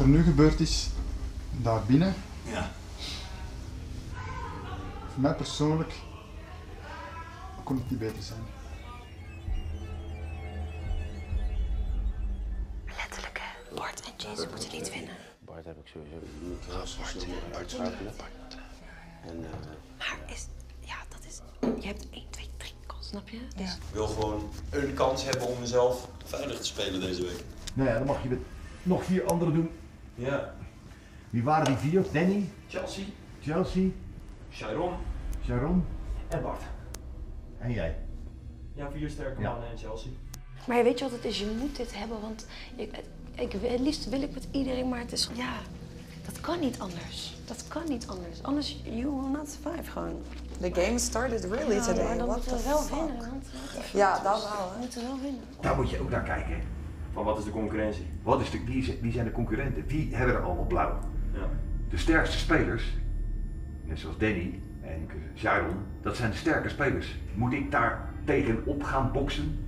er nu gebeurd is, daar binnen, Ja. voor mij persoonlijk, kon het niet beter zijn. Letterlijk, hè. Bart en Jason moeten niet winnen. Bart heb ik sowieso niet heel snel moeten uitschakelen. En eh, Maar is... Ja, dat is... Je hebt 1, 2, 3 kans, snap je? Dus Ik wil gewoon een kans hebben om mezelf veilig te spelen deze week. Nou ja, dan mag je met nog vier anderen doen. Ja. Wie waren die vier? Danny, Chelsea, Chelsea, Sharon Sharon en Bart. en jij. Ja, vier sterke Ja. mannen en Chelsea. Maar weet je wat het is? Je moet dit hebben, want ik, ik, het liefst wil ik met iedereen, maar het is ja, dat kan niet anders. Dat kan niet anders. Anders, you will not survive gewoon. The game started really Ja, today. maar dan What moeten we wel fuck? winnen. Ja, dat wel, We moeten wel winnen. Daar moet je ook naar kijken. Van wat is de concurrentie? Wat is de, wie, zijn- wie zijn de concurrenten? Wie hebben er allemaal blauw? Ja. De sterkste spelers, net zoals Danny en Sharon, dat zijn de sterke spelers. Moet ik daar tegenop gaan boksen?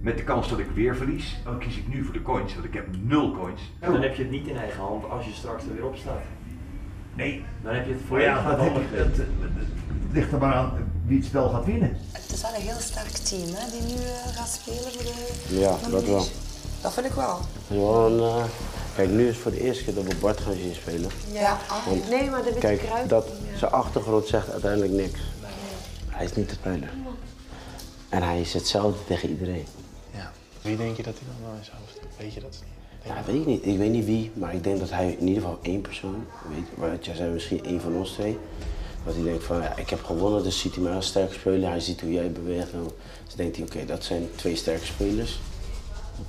Met de kans dat ik weer verlies? Dan kies ik nu voor de coins, want ik heb nul coins. Dan heb je het niet in eigen hand als je straks er weer op staat. Nee, Dan heb je het ja, in dat, heb je- het ligt er maar aan wie het spel gaat winnen. Het is wel een heel sterk team, hè, die nu eh, gaat spelen voor de... Ja, voor dat wel. Dat vind ik wel. is eh, kijk, nu is het voor de eerste keer dat we Bart gaan zien spelen. Ja. Want Nee, maar de witte kijk, kruid. dat, ja. zijn achtergrond zegt uiteindelijk niks. Hij is niet de speler. En hij is hetzelfde tegen iedereen. Ja. Wie denk je dat hij dan wel in zijn hoofd heeft? Weet je dat Ja, weet ik niet. Ik weet niet wie, maar ik denk dat hij in ieder geval één persoon, weet, wat jij zei, misschien één van ons twee, dat hij denkt van, ja, ik heb gewonnen, dus ziet hij mij als sterke speler. Hij ziet hoe jij beweegt. En dus denkt hij, oké, dat zijn twee sterke spelers.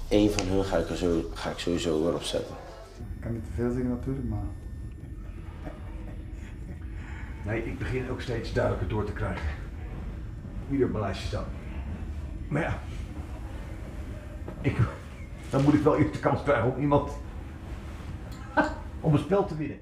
Eén van hun ga ik, er zo, ga ik sowieso weer opzetten. Ik kan niet te veel zeggen natuurlijk, maar Nee, ik begin ook steeds duidelijker door te krijgen. Wie er op mijn lijstje staat. Maar ja, ik, dan moet ik wel eerst de kans krijgen om iemand om een spel te winnen.